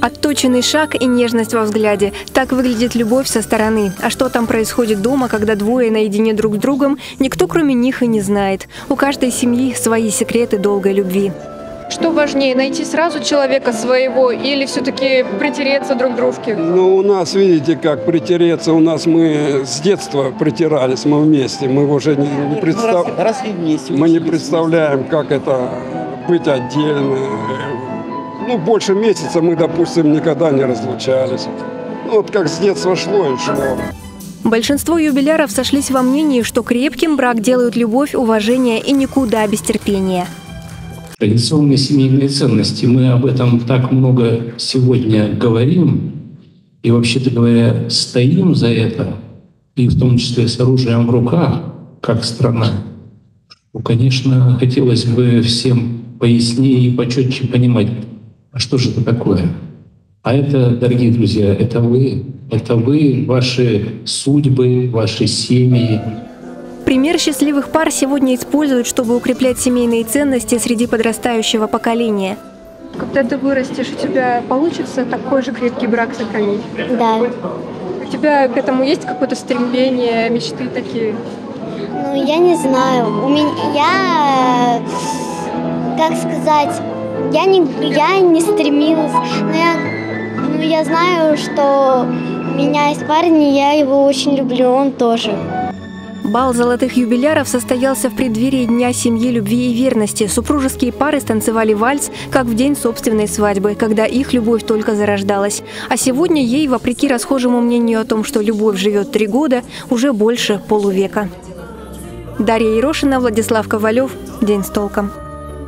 Отточенный шаг и нежность во взгляде. Так выглядит любовь со стороны. А что там происходит дома, когда двое наедине друг с другом, никто кроме них и не знает. У каждой семьи свои секреты долгой любви. Что важнее, найти сразу человека своего или все-таки притереться друг к дружке? Ну, у нас, видите, как притереться. У нас мы с детства притирались, мы вместе. Мы уже не, не, представ... Росли вместе. мы не представляем, как это быть отдельно. Ну, больше месяца мы, допустим, никогда не разлучались. Ну, вот как с детства шло и шло. Большинство юбиляров сошлись во мнении, что крепким брак делают любовь, уважение и никуда без терпения. Традиционные семейные ценности. Мы об этом так много сегодня говорим. И, вообще-то говоря, стоим за это, и в том числе с оружием в руках, как страна. Ну, конечно, хотелось бы всем пояснее и почетче понимать, а что же это такое? А это, дорогие друзья, это вы, это вы, ваши судьбы, ваши семьи, Пример счастливых пар сегодня используют, чтобы укреплять семейные ценности среди подрастающего поколения. Когда ты вырастешь, у тебя получится такой же крепкий брак сохранить? Да. У тебя к этому есть какое-то стремление, мечты такие? Ну, я не знаю. У меня, я, как сказать, я не, я не стремилась, но я, ну, я знаю, что у меня есть парень, и я его очень люблю, он тоже. Бал золотых юбиляров состоялся в преддверии Дня семьи, любви и верности. Супружеские пары станцевали вальс, как в день собственной свадьбы, когда их любовь только зарождалась. А сегодня ей, вопреки расхожему мнению о том, что любовь живет три года, уже больше полувека. Дарья Ерошина, Владислав Ковалев. День с толком.